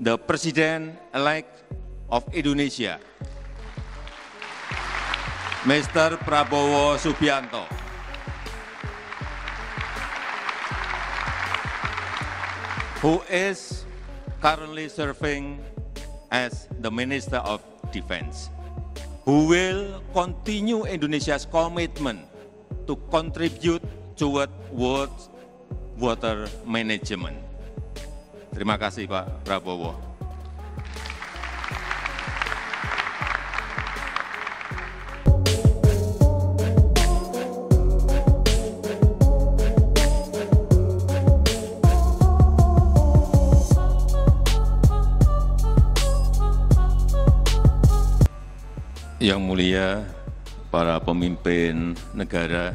the President-elect of Indonesia, Mr. Prabowo Subianto. who is currently serving as the Minister of Defense, who will continue Indonesia's commitment to contribute toward world water management. Terima kasih Pak Prabowo. Yang mulia para pemimpin negara,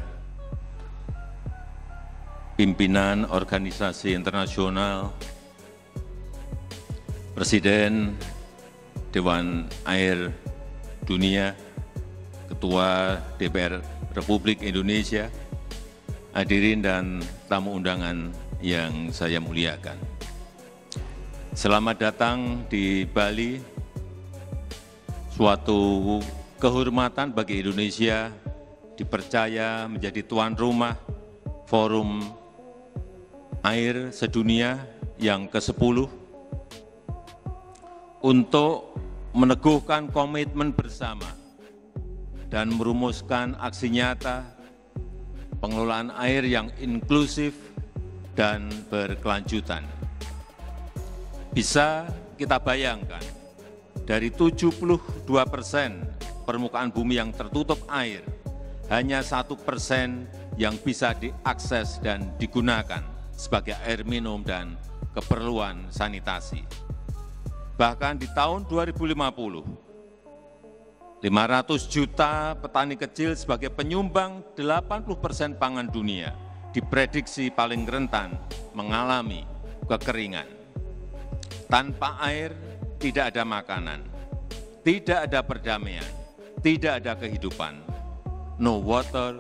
pimpinan organisasi internasional, Presiden Dewan Air Dunia, Ketua DPR Republik Indonesia, hadirin dan tamu undangan yang saya muliakan. Selamat datang di Bali, suatu kehormatan bagi Indonesia dipercaya menjadi tuan rumah Forum Air Sedunia yang ke-10 untuk meneguhkan komitmen bersama dan merumuskan aksi nyata pengelolaan air yang inklusif dan berkelanjutan. Bisa kita bayangkan, dari 72 persen permukaan bumi yang tertutup air, hanya satu persen yang bisa diakses dan digunakan sebagai air minum dan keperluan sanitasi. Bahkan di tahun 2050, 500 juta petani kecil sebagai penyumbang 80 persen pangan dunia diprediksi paling rentan mengalami kekeringan. Tanpa air tidak ada makanan, tidak ada perdamaian, tidak ada kehidupan. No water,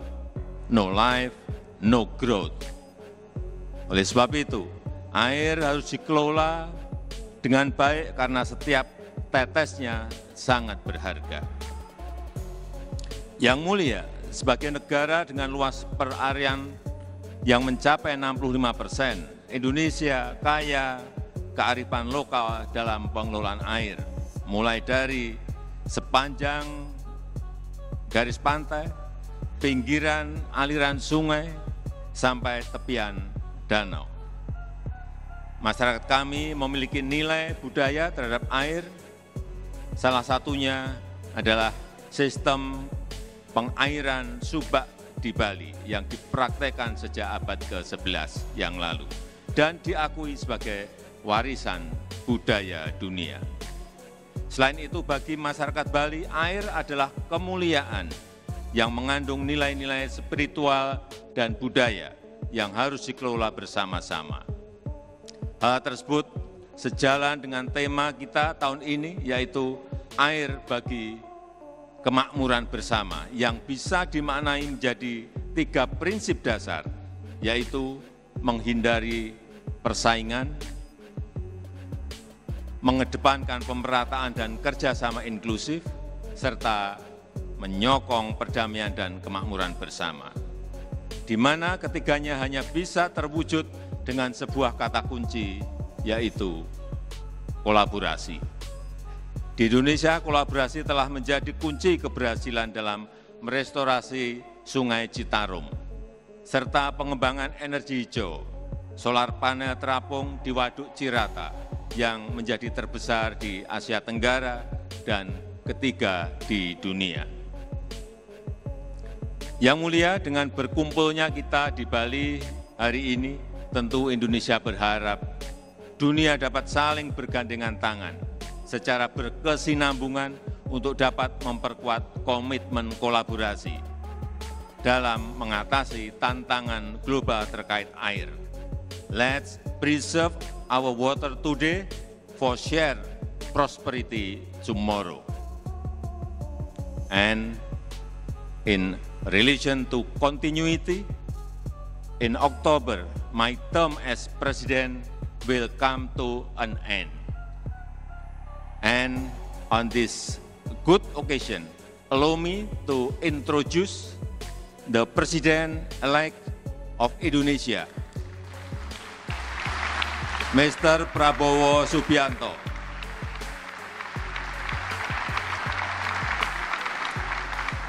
no life, no growth. Oleh sebab itu, air harus dikelola dengan baik karena setiap tetesnya sangat berharga. Yang mulia, sebagai negara dengan luas perarian yang mencapai 65 persen, Indonesia kaya kearifan lokal dalam pengelolaan air, mulai dari sepanjang garis pantai, pinggiran aliran sungai, sampai tepian danau. Masyarakat kami memiliki nilai budaya terhadap air, salah satunya adalah sistem pengairan subak di Bali yang dipraktekkan sejak abad ke-11 yang lalu dan diakui sebagai warisan budaya dunia. Selain itu bagi masyarakat Bali, air adalah kemuliaan yang mengandung nilai-nilai spiritual dan budaya yang harus dikelola bersama-sama. Hal tersebut sejalan dengan tema kita tahun ini yaitu air bagi kemakmuran bersama yang bisa dimaknai menjadi tiga prinsip dasar, yaitu menghindari persaingan, mengedepankan pemerataan dan kerjasama inklusif, serta menyokong perdamaian dan kemakmuran bersama, di mana ketiganya hanya bisa terwujud dengan sebuah kata kunci, yaitu kolaborasi. Di Indonesia, kolaborasi telah menjadi kunci keberhasilan dalam merestorasi Sungai Citarum, serta pengembangan energi hijau, solar panel terapung di Waduk Cirata, yang menjadi terbesar di Asia Tenggara dan ketiga di dunia. Yang mulia, dengan berkumpulnya kita di Bali hari ini, tentu Indonesia berharap dunia dapat saling bergandengan tangan secara berkesinambungan untuk dapat memperkuat komitmen kolaborasi dalam mengatasi tantangan global terkait air. Let's preserve our water today for shared prosperity tomorrow. And in relation to continuity, in October, my term as president will come to an end. And on this good occasion, allow me to introduce the President-elect of Indonesia, Mr. Prabowo Subianto.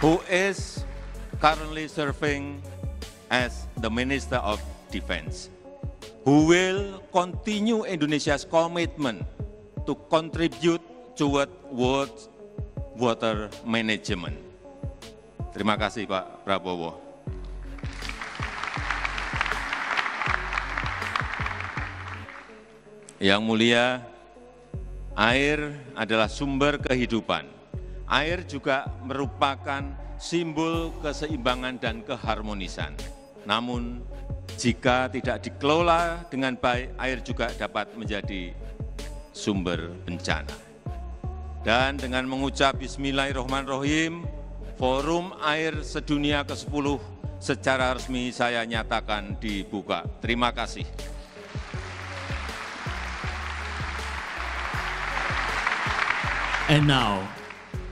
who is currently serving as the Minister of Defense, who will continue Indonesia's commitment to contribute toward world water management. Terima kasih Pak Prabowo. Yang mulia, air adalah sumber kehidupan. Air juga merupakan simbol keseimbangan dan keharmonisan. Namun, jika tidak dikelola dengan baik, air juga dapat menjadi sumber bencana. Dan dengan mengucap Bismillahirrahmanirrahim, Forum Air Sedunia ke-10 secara resmi saya nyatakan dibuka. Terima kasih. And now,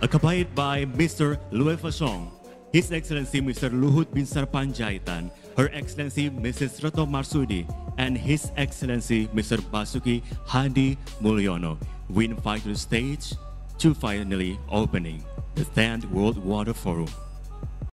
accompanied by Mr. Louis Fasong, His Excellency Mr. Luhut bin Sarpanjaitan, Her Excellency Mrs. Retno Marsudi, and His Excellency Mr. Basuki Hadi Mulyono, we invite to the stage to finally opening the 10th World Water Forum.